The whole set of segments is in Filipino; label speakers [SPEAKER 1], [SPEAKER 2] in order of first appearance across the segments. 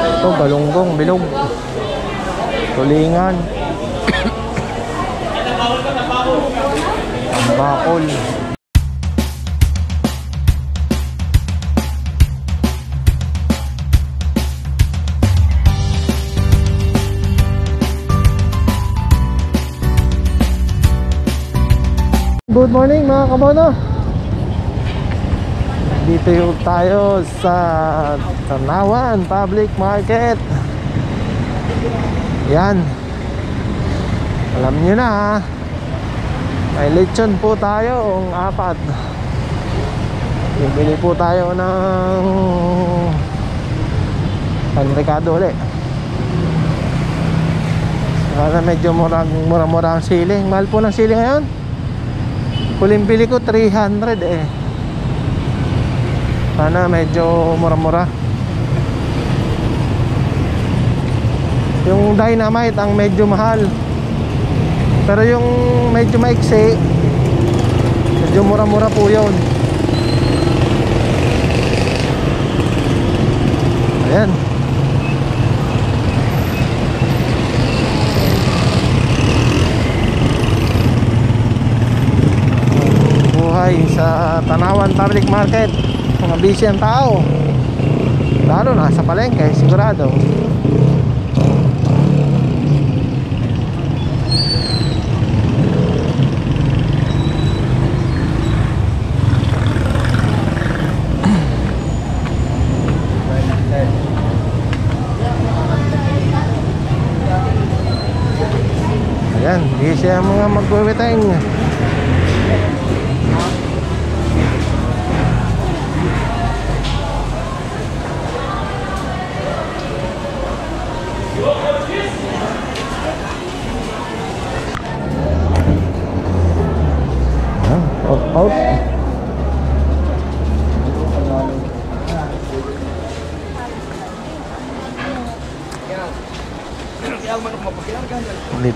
[SPEAKER 1] Ito, galunggong, bilog. Tulingan. Ang bakol. Good morning mga kabono Dito yung tayo sa Tanawan Public Market. Yan. Alam nyo na ha? May lechon po tayo ang apat. Bibili po tayo ng Panricado ulit. Sana medyo murang, mura-mura ang siling. Mahal po ng siling ngayon. Huling bili ko 300 eh Sana medyo mura-mura. Yung dynamite ang medyo mahal. Pero yung medyo maiksi Medyo mura-mura po yun. Ayan. Buhay sa Tanawan Public Market mga busy ang tao. Lalo na sa palengke sigurado. Ayan busy ang mga magweweteng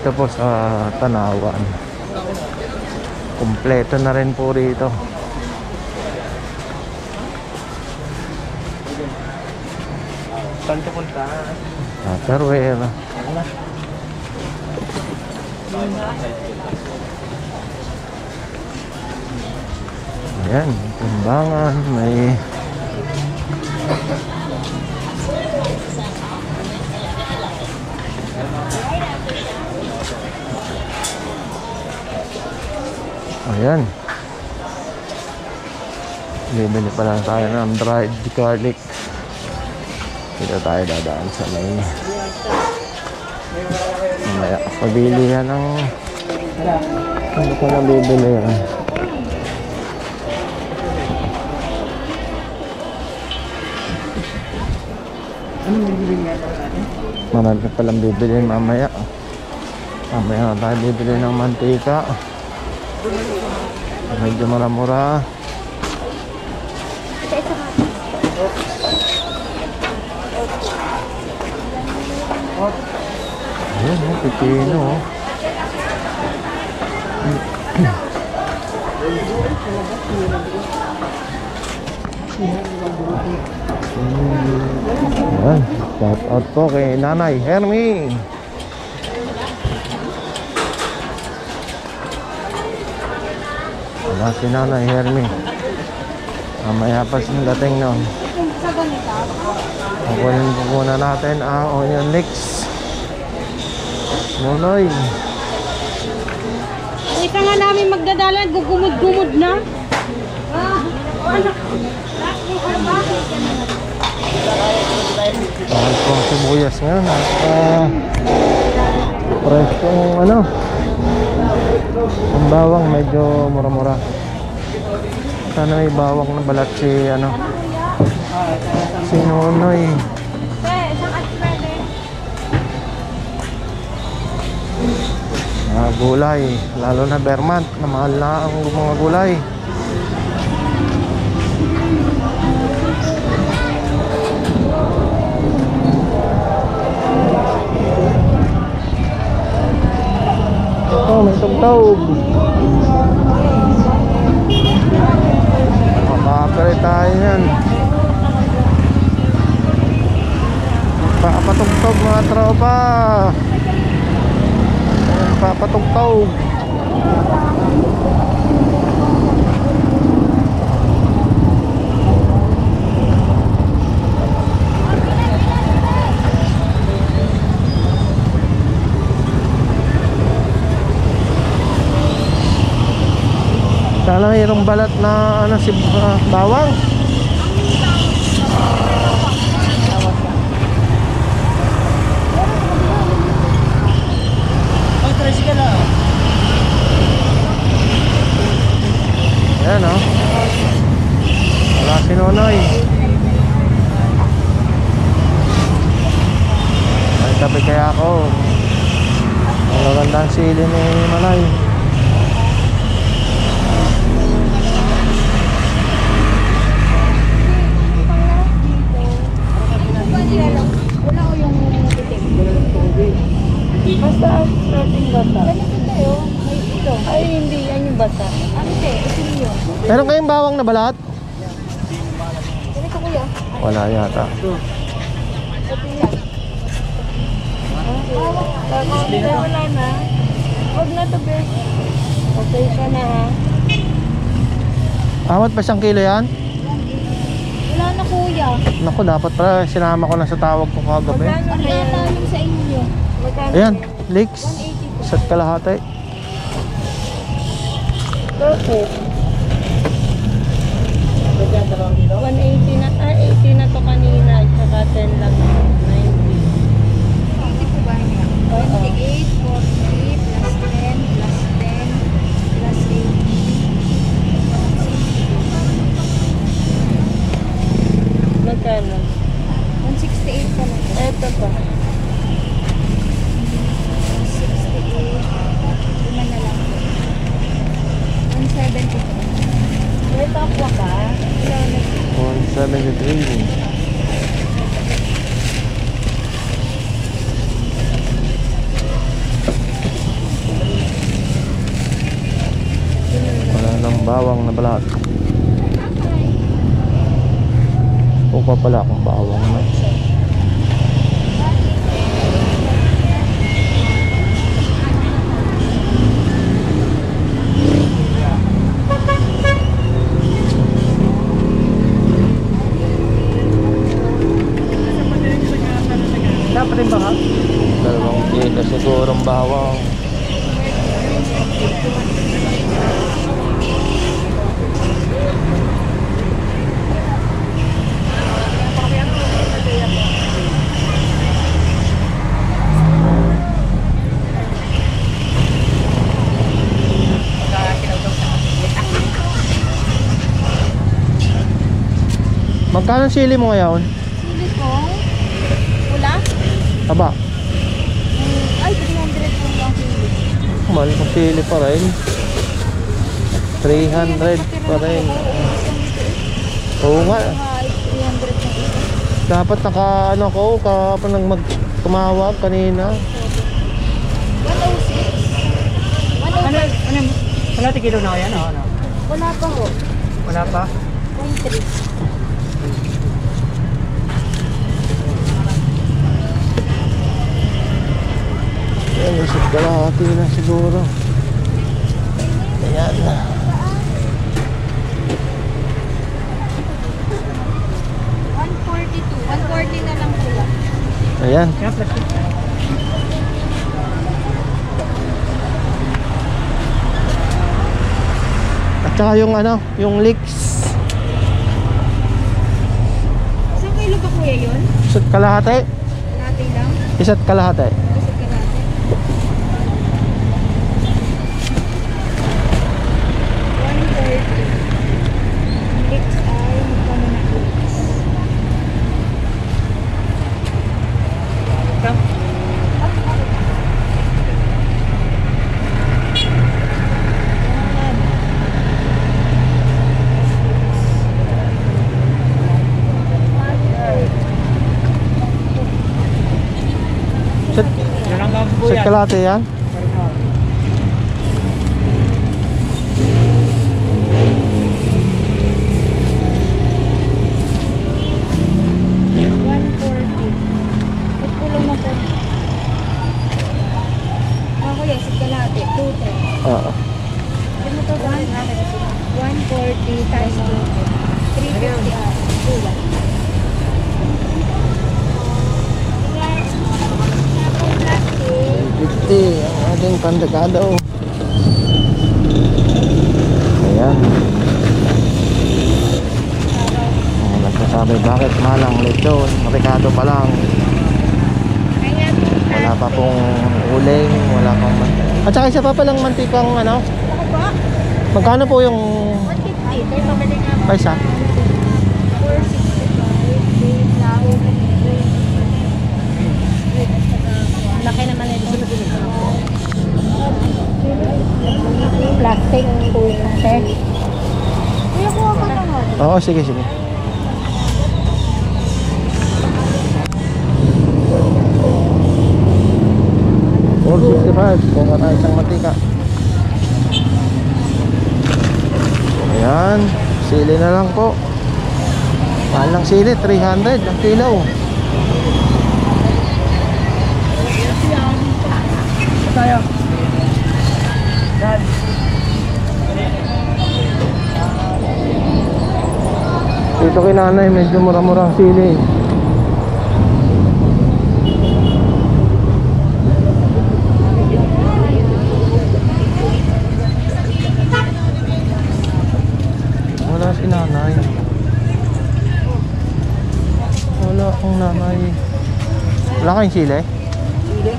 [SPEAKER 1] Dito po sa Tanawan. Kompleto na rin po rito.
[SPEAKER 2] Saan ka punta?
[SPEAKER 1] Tupperware. Ayan, timbangan, may Ayan. Bibili pa lang tayo ng dried garlic. Dito tayo dadaan sa may Mamaya, pabili yan ng ano ko na bibili yan.
[SPEAKER 2] Ano bibili natin?
[SPEAKER 1] Marami palang bibili mamaya. Mamaya na tayo bibili ng mantika. Medyo mura-mura. Ayan, oh, pipino. Ayan, shout out po kay Nanay Hermie. Wala si Nanay Hermie. Mamaya pa siyang dating noon. Kukunin po muna natin ang onion mix. Nunoy.
[SPEAKER 3] Ang isa nga namin magdadala, gugumod-gumod na. Ah, anak.
[SPEAKER 1] Mahal po ang sibuyas ngayon. At uh, fresh yung ano. Ang bawang medyo mura-mura. Sana may bawang na balat si ano. Si Nunoy. Mga gulay. Lalo na Vermont. Na mahal na ang mga gulay. Tugtog. Makakapere tayo yan. tropa. Papatugtog. Sana mayroong balat na ano si ah, bawang. Ayan o. Wala si Nonoy. Ay, tabi kaya ako. Ang magandang sili ni Manay.
[SPEAKER 3] Wala ko yung putik. Basta starting bata. Ganito tayo. May ito. Ay, hindi. Yan yung bata. Ano te? Ito yun.
[SPEAKER 1] Meron kayong bawang na balat?
[SPEAKER 3] Ganito kuya.
[SPEAKER 1] Wala yata.
[SPEAKER 3] Ito yan. Okay. Wala na. Huwag na to, be. Okay ka na, ha?
[SPEAKER 1] Awat pa siyang kilo yan?
[SPEAKER 3] Wala na, kuya.
[SPEAKER 1] Naku, dapat pala sinama ko na sa tawag ko kagabi.
[SPEAKER 3] Magkano yung sa inyo?
[SPEAKER 1] Ayan, leaks.
[SPEAKER 3] 180 po.
[SPEAKER 1] Isa't kalahati.
[SPEAKER 3] Perfect. 180 na, ah, 80 na to kanina, at saka 10 lang, 90.
[SPEAKER 4] 80 po ba niya? 28, 40, plus 10, plus 10, plus 80.
[SPEAKER 3] Magkano?
[SPEAKER 4] 168 pa lang.
[SPEAKER 3] Eto pa.
[SPEAKER 1] 93 Magkano ang sili mo ngayon?
[SPEAKER 4] Sili ko. Wala?
[SPEAKER 1] Aba,
[SPEAKER 4] Ay, 300 po lang sili.
[SPEAKER 1] mahal sili pa rin. 300 pa rin. Oo nga.
[SPEAKER 4] Ay, 300 na ito.
[SPEAKER 1] Dapat naka ano ko, kapag nang mag tumawag kanina.
[SPEAKER 4] 106.
[SPEAKER 2] Ano,
[SPEAKER 4] 106.
[SPEAKER 2] ano, wala kilo na yan, oh, ano?
[SPEAKER 4] Wala pa ho.
[SPEAKER 2] Wala pa?
[SPEAKER 4] 1.3.
[SPEAKER 1] Ayan, isip kalahati na siguro. Ayan.
[SPEAKER 4] 142. 140 na.
[SPEAKER 1] Ayan. At saka yung ano, yung leaks.
[SPEAKER 4] Isang kilo ba kuya yun?
[SPEAKER 1] Isa't kalahati.
[SPEAKER 4] Natin lang.
[SPEAKER 1] Isa't kalahati.
[SPEAKER 2] kalate
[SPEAKER 4] yan?
[SPEAKER 1] Oo.
[SPEAKER 4] 140 times 2. 350 ah. Kulang.
[SPEAKER 1] 50 ang ating pandagado. Ayan. Nagsasabi bakit malang lechon, Ricardo pa lang. Wala pa pong uling, wala pang mantika. At saka isa pa palang mantikang ano? Magkano po yung
[SPEAKER 4] 150. Kaya pabili nga ako.
[SPEAKER 1] paisa?
[SPEAKER 4] 465. Wait
[SPEAKER 3] Laki naman ito.
[SPEAKER 4] Plastic po kasi. Kuya, kuha ka naman.
[SPEAKER 1] Oo, sige, sige. Four sixty-five, kung tayo isang mantika. Ayan, sili na lang po. Mahal ng sili, 300 ang kilo.
[SPEAKER 2] Tayo. Dad.
[SPEAKER 1] Dito kay nanay, medyo mura-mura ang sili. Wala si nanay. Wala akong nanay. Wala kayong sili? Sili?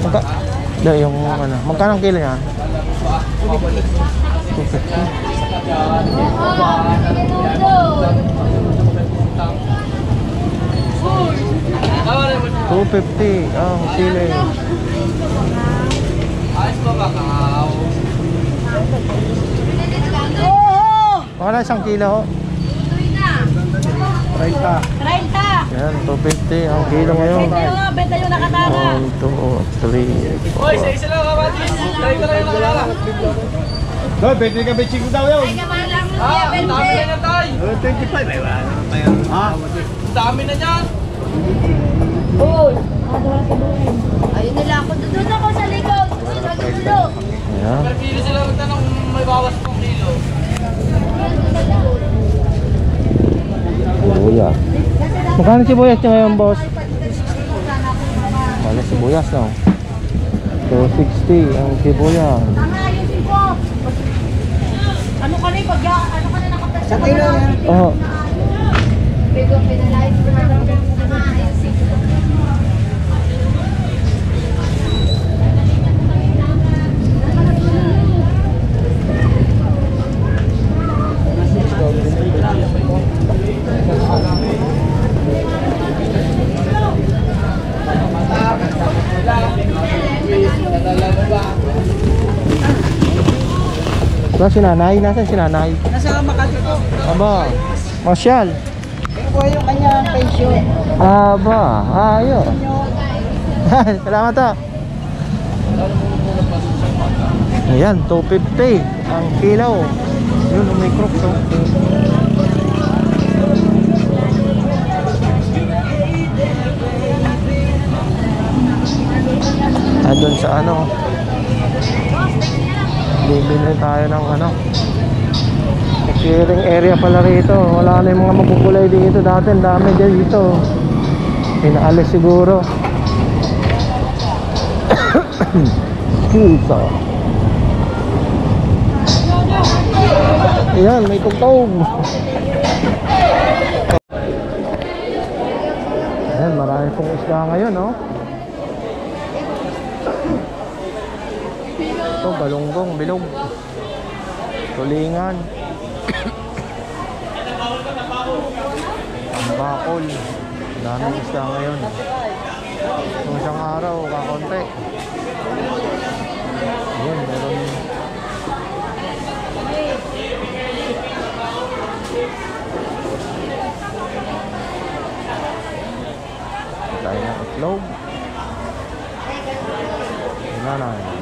[SPEAKER 1] Magka... Da, yung ano. Magkano ang kilo niya? 250. Two fifty ang sili. Wala isang kilo. 30.
[SPEAKER 3] 30!
[SPEAKER 1] Yan, 250 ang kilo ngayon.
[SPEAKER 3] Benta yun, benta yun nakatara.
[SPEAKER 1] 1, 2, 3, 4.
[SPEAKER 2] isa lang kapatid. Tayo ka lang yung nakalala.
[SPEAKER 5] Doy, pwede ka ba chico daw yun?
[SPEAKER 2] Ah, ang dami na yan tayo.
[SPEAKER 5] 25, ay wala naman pa yan. Ha?
[SPEAKER 2] Dami na yan.
[SPEAKER 4] Ayun nila ako. Doon ako sa likod. Sa dulo.
[SPEAKER 1] Ayan.
[SPEAKER 2] Per kilo sila magtanong may bawas pong kilo.
[SPEAKER 1] Sibuyas. Magkano sibuyas nyo ngayon, boss? Wala sibuyas, no? 260 ang sibuyas.
[SPEAKER 3] Ano ka na yung pag ano ka na nakapasa? Sa
[SPEAKER 1] Oh,
[SPEAKER 4] Bigo penalize
[SPEAKER 1] wala si nanay. Nasaan si nanay?
[SPEAKER 2] Nasa Makati po.
[SPEAKER 1] Aba, Marshall.
[SPEAKER 2] Ito yung kanyang pension.
[SPEAKER 1] Aba, ayos. Salamat ah. Ayan, 250 ang kilo. Yun, may oh. Ah, doon sa ano. Bibili tayo ng ano. Clearing area pala rito. Wala na yung mga magkukulay dito. Dati ang dami dyan dito. Pinaalis siguro. Excuse. Ayan, may tugtog. Ayan, marami pong isda ngayon, no? Ito, galunggong, bilog. Tulingan. Ang bakol. Daming isda ngayon. Kung isang araw, kakonti. Ayan, meron. Tayo ng itlog. Wala na. Ko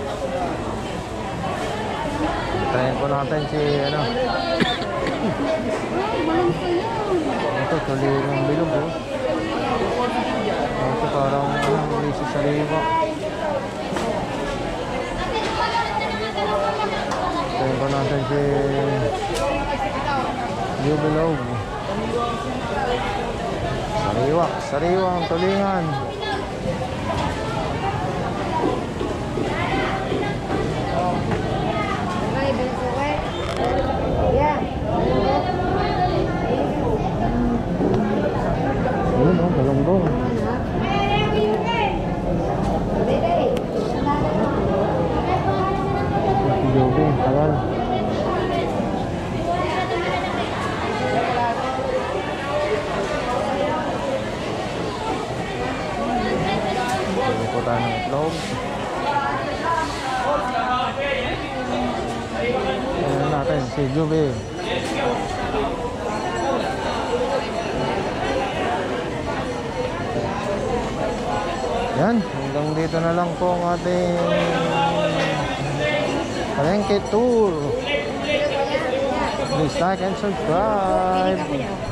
[SPEAKER 1] natin si ano. Ito, tuloy ng bilog oh. Ito parang ano, may sa saliva. si Jubilog. Sariwak, sariwang tulingan. Bili po tayo ng itlog. Ayan natin, si Joby. Yan, hanggang dito na lang po ang ating palengke tour. Please like and subscribe.